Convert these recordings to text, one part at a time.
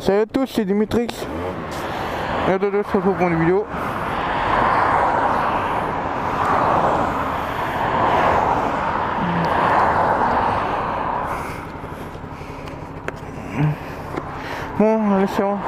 Salut à tous, c'est Dimitrix. Et de deux, pour une vidéo. Bon, allez, c'est alors.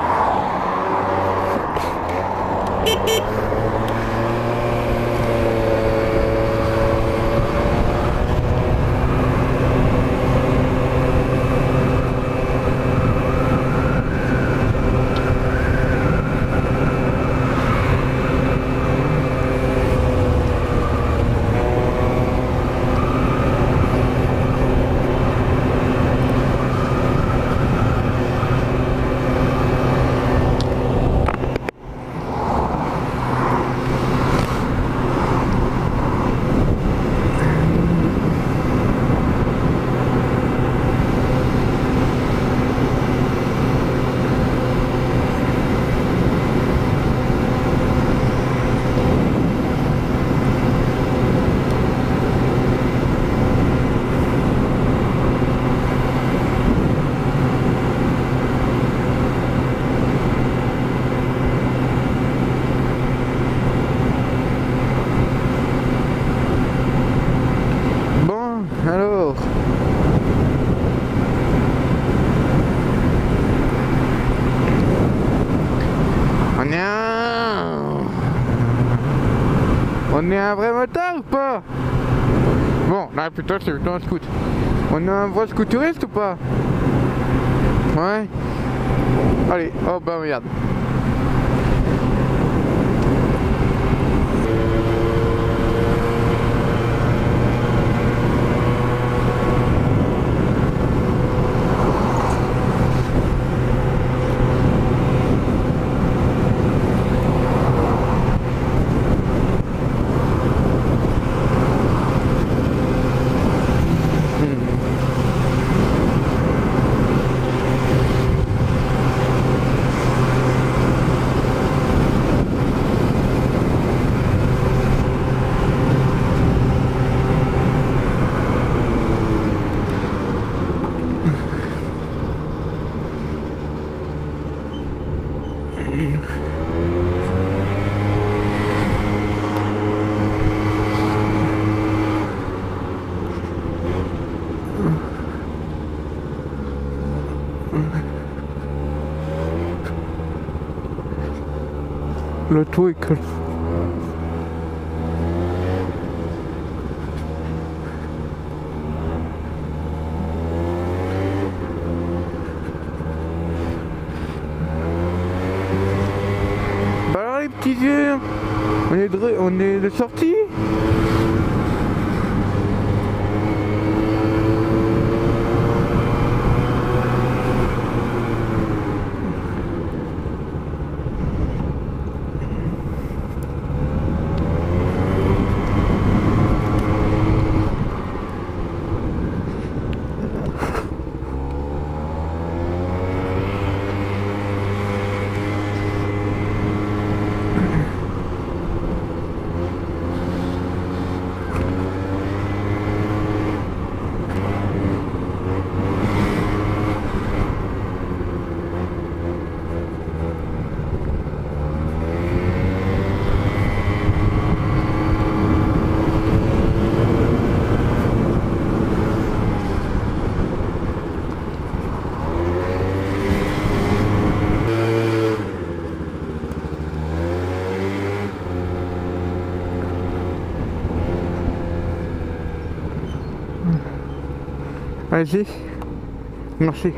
On est un... On est un vrai motard ou pas? Bon, là plutôt c'est plutôt un scout. On est un vrai scooteriste ou pas? Ouais. Allez, oh bah regarde. Le que... Bah alors les petits yeux, on est de, on est de sortie Allez-y. Merci.